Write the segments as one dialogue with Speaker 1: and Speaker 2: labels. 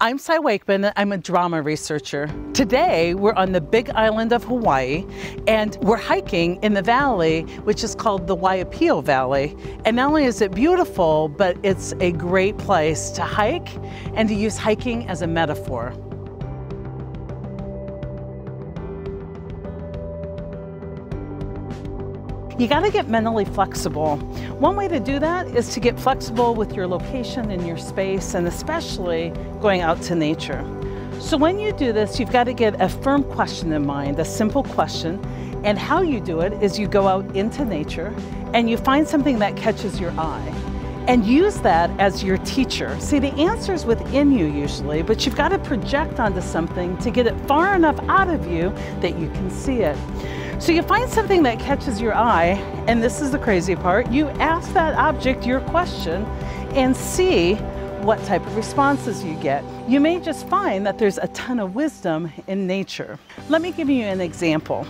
Speaker 1: I'm Cy Wakeman. I'm a drama researcher. Today, we're on the big island of Hawaii and we're hiking in the valley, which is called the Waipio Valley. And not only is it beautiful, but it's a great place to hike and to use hiking as a metaphor. You got to get mentally flexible. One way to do that is to get flexible with your location and your space, and especially going out to nature. So when you do this, you've got to get a firm question in mind, a simple question. And how you do it is you go out into nature and you find something that catches your eye and use that as your teacher. See, the answer is within you usually, but you've got to project onto something to get it far enough out of you that you can see it. So you find something that catches your eye, and this is the crazy part, you ask that object your question and see what type of responses you get. You may just find that there's a ton of wisdom in nature. Let me give you an example.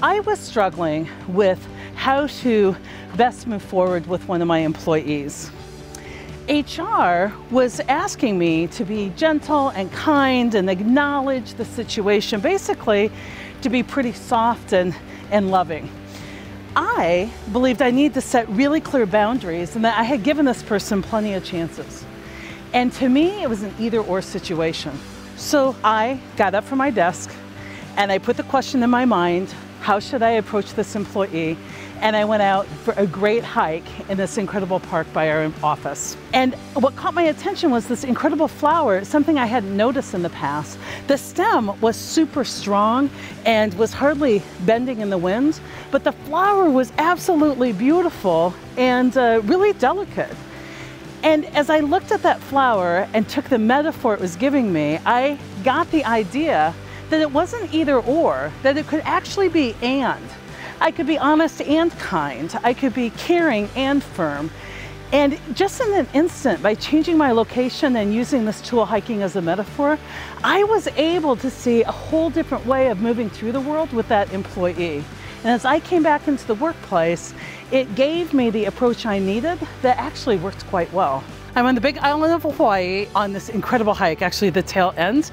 Speaker 1: I was struggling with how to best move forward with one of my employees. HR was asking me to be gentle and kind and acknowledge the situation. Basically, to be pretty soft and, and loving. I believed I needed to set really clear boundaries and that I had given this person plenty of chances. And to me, it was an either or situation. So I got up from my desk and I put the question in my mind, how should I approach this employee? And I went out for a great hike in this incredible park by our office. And what caught my attention was this incredible flower, something I hadn't noticed in the past. The stem was super strong and was hardly bending in the wind, but the flower was absolutely beautiful and uh, really delicate. And as I looked at that flower and took the metaphor it was giving me, I got the idea that it wasn't either or, that it could actually be and. I could be honest and kind. I could be caring and firm. And just in an instant, by changing my location and using this tool hiking as a metaphor, I was able to see a whole different way of moving through the world with that employee. And as I came back into the workplace, it gave me the approach I needed that actually worked quite well. I'm on the big island of Hawaii on this incredible hike, actually the tail end.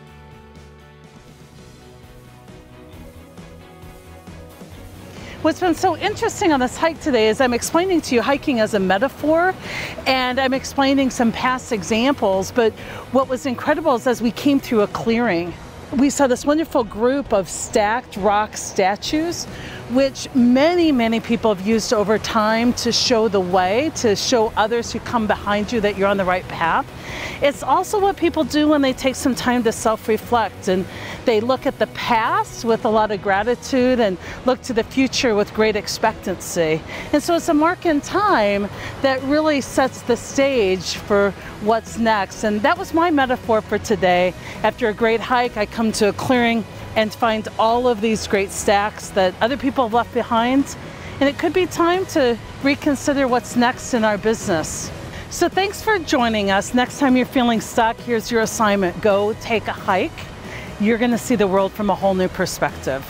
Speaker 1: What's been so interesting on this hike today is I'm explaining to you hiking as a metaphor and I'm explaining some past examples, but what was incredible is as we came through a clearing, we saw this wonderful group of stacked rock statues which many, many people have used over time to show the way, to show others who come behind you that you're on the right path. It's also what people do when they take some time to self-reflect and they look at the past with a lot of gratitude and look to the future with great expectancy. And so it's a mark in time that really sets the stage for what's next. And that was my metaphor for today. After a great hike, I come to a clearing and find all of these great stacks that other people have left behind. And it could be time to reconsider what's next in our business. So thanks for joining us. Next time you're feeling stuck, here's your assignment. Go take a hike. You're gonna see the world from a whole new perspective.